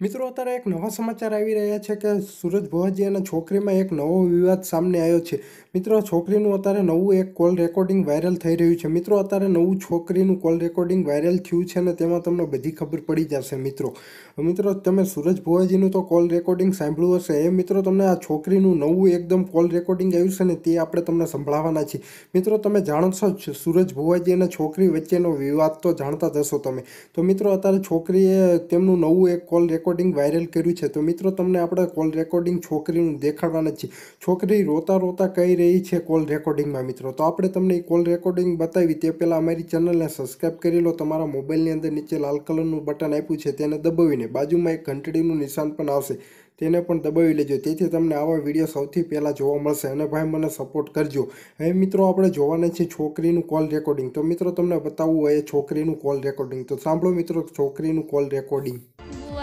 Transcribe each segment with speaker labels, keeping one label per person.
Speaker 1: મિત્રો, અત્યારે એક નવા સમાચાર આવી રહ્યા છે કે સુરજ ભુવાજી અને છોકરીમાં એક નવો વિવાદ સામે આવ્યો છે. મિત્રો, છોકરીનું અત્યારે નવું એક કોલ રેકોર્ડિંગ વાયરલ થઈ રહ્યું છે. મિત્રો, અત્યારે નવું છોકરીનું કોલ રેકોર્ડિંગ વાયરલ થયું છે અને તેમાં તમને બધી ખબર પડી જશે, મિત્રો. મિત્રો, તમે સુરજ ભુવાજીનું તો કોલ રેકોર્ડિંગ સાંભળ્યું હશે. એ મિત્રો, તમને આ છોકરીનું નવું એકદમ કોલ રેકોર્ડિંગ આવ્યું છે ને તે આપણે તમને સંભળાવવાના છીએ. મિત્રો, તમે જાણો છો સુરજ ભુવાજી અને છોકરી વચ્ચેનો વિવાદ તો જાણતા જ હશો તમે. તો મિત્રો, અત્યારે છોકરીએ તેમનું નવું એક કોલ રેકોર્ડિંગ વાયરલ કર્યું છે. તો મિત્રો, તમને આપણે કોલ રેકોર્ડિંગ છોકરીનું દેખાડવાના છીએ. છોકરી રોતા રોતા કહી રહી છે કોલ રેકોર્ડિંગમાં મિત્રો. તો આપણે તમને કોલ રેકોર્ડિંગ બતાવી. તે પહેલાં અમારી ચેનલને સબસ્ક્રાઈબ કરી લો. તમારા મોબાઈલની અંદર નીચે લાલ કલરનું બટન આપ્યું છે, તેને દબાવીને. બાજુમાં એક ઘંટડીનું નિશાન પણ આવશે. તેને પણ દબાવી લેજો. તેથી તમને આવા વીડિયો સૌથી પહેલાં જોવા મળશે. અને ભાઈ, મને સપોર્ટ કરજો. હવે મિત્રો, આપણે જોવાના છે છોકરીનું કોલ રેકોર્ડિંગ તો મિત્રો, તમને બતાવવું હોય છોકરીનું કોલ રેકોર્ડિંગ તો સાંભળો મિત્રો, છોકરીનું કોલ રેકોર્ડિંગ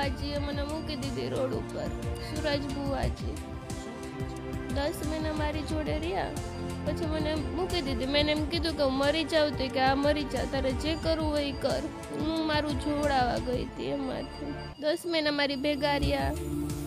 Speaker 2: બુવાજીએ મને મૂકી દીધી રોડ ઉપર. સુરજ બુવાજી. દસ મહિના મારી જોડે રહ્યા. પછી મને મૂકી દીધી. મેં એમ કીધું કે હું મરી જાઉં તો કે આ મરી જા, તારે જે કરવું હોય એ કર. હું મારું જોડાવા ગઈ હતી એમાંથી. દસ મહિના મારી ભેગા રહ્યા.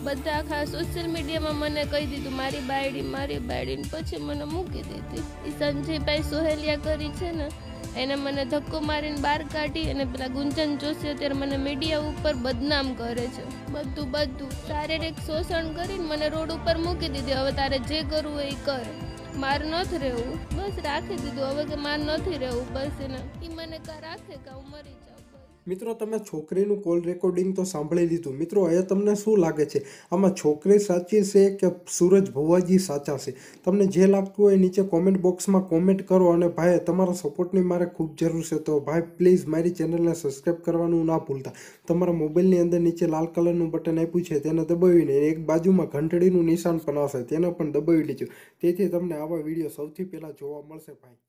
Speaker 2: બધા આખા સોશિયલ મીડિયામાં મને કહી દીધું, મારી બાયડી મારી બાયડી પછી મને મૂકી દીધી. એ સંજયભાઈ સોહેલિયા કરી છે ને એને મને ધક્કો મારીને બહાર કાઢી અને પેલા ગુંજન જોશી અત્યારે મને મીડિયા ઉપર બદનામ કરે છે. બધું બધું. શારીરિક શોષણ કરીને મને રોડ ઉપર મૂકી દીધી. હવે તારે જે કરવું એ કર. માર નથી રહેવું. બસ રાખી દીધું. હવે કે માર નથી રહેવું. બસ એને. એ મને રાખે કે હું મરી જાઉં.
Speaker 1: મિત્રો, તમે છોકરીનું કોલ રેકોર્ડિંગ તો સાંભળી લીધું. મિત્રો એ તમને શું લાગે છે? આમાં છોકરી સાચી છે કે સૂરજ ભુવાજી સાચા છે? તમને જે લાગતું હોય નીચે કોમેન્ટ બોક્સમાં કોમેન્ટ કરો અને ભાઈ, તમારા સપોર્ટની મારે ખૂબ જરૂર છે. તો ભાઈ પ્લીઝ મારી ચેનલને સબસ્ક્રાઈબ કરવાનું ના ભૂલતા. તમારા મોબાઈલની અંદર નીચે લાલ કલરનું બટન આપ્યું છે, તેને દબાવીને એક બાજુમાં ઘંટડીનું નિશાન પણ આવશે તેને પણ દબાવી લેજો. તેથી તમને આવા વીડિયો સૌથી પહેલાં જોવા મળશે, ભાઈ.